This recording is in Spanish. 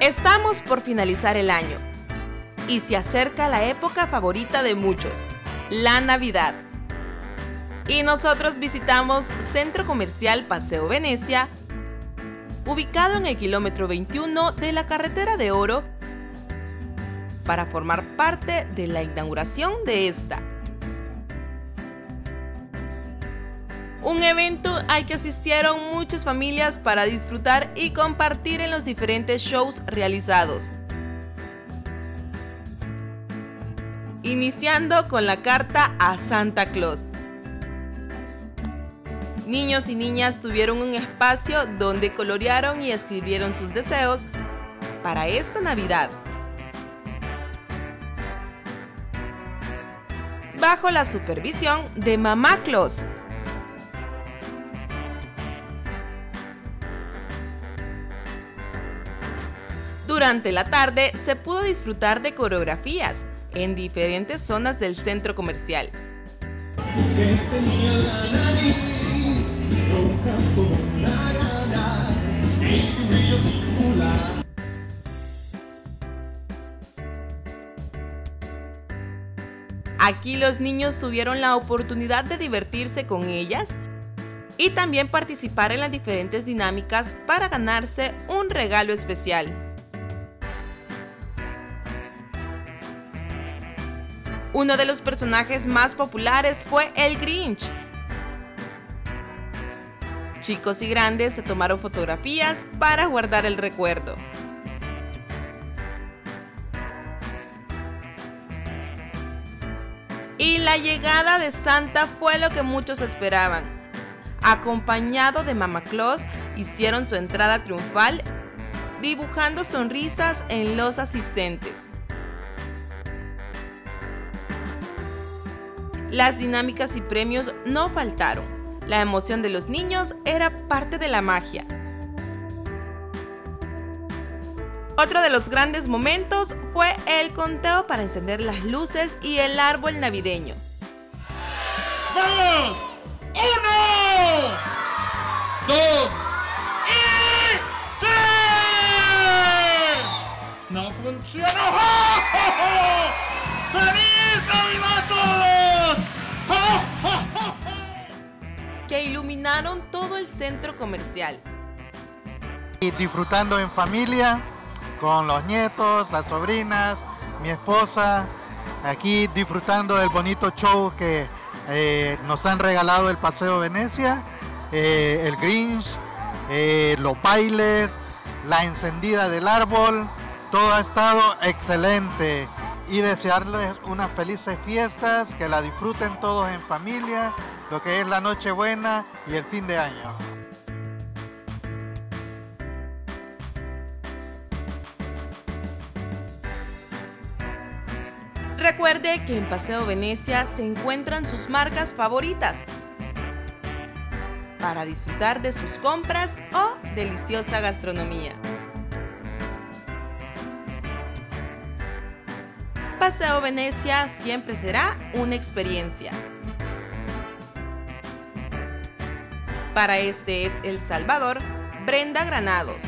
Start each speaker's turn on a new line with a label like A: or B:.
A: Estamos por finalizar el año y se acerca la época favorita de muchos, la Navidad. Y nosotros visitamos Centro Comercial Paseo Venecia, ubicado en el kilómetro 21 de la Carretera de Oro, para formar parte de la inauguración de esta. Un evento al que asistieron muchas familias para disfrutar y compartir en los diferentes shows realizados. Iniciando con la carta a Santa Claus. Niños y niñas tuvieron un espacio donde colorearon y escribieron sus deseos para esta Navidad. Bajo la supervisión de Mamá Claus, Durante la tarde se pudo disfrutar de coreografías en diferentes zonas del centro comercial. Aquí los niños tuvieron la oportunidad de divertirse con ellas y también participar en las diferentes dinámicas para ganarse un regalo especial. Uno de los personajes más populares fue el Grinch. Chicos y grandes se tomaron fotografías para guardar el recuerdo. Y la llegada de Santa fue lo que muchos esperaban. Acompañado de Mama Claus, hicieron su entrada triunfal dibujando sonrisas en los asistentes. Las dinámicas y premios no faltaron. La emoción de los niños era parte de la magia. Otro de los grandes momentos fue el conteo para encender las luces y el árbol navideño.
B: ¡Vamos! ¡Uno! ¡Dos! ¡Y tres! ¡No funcionó! ¡Feliz Navidad a todos!
A: Que iluminaron todo el centro comercial.
C: Y disfrutando en familia, con los nietos, las sobrinas, mi esposa, aquí disfrutando del bonito show que eh, nos han regalado el Paseo Venecia, eh, el Grinch, eh, los bailes, la encendida del árbol, todo ha estado excelente y desearles unas felices fiestas, que la disfruten todos en familia, lo que es la Nochebuena y el fin de año.
A: Recuerde que en Paseo Venecia se encuentran sus marcas favoritas para disfrutar de sus compras o deliciosa gastronomía. Paseo Venecia siempre será una experiencia. Para este es El Salvador, Brenda Granados.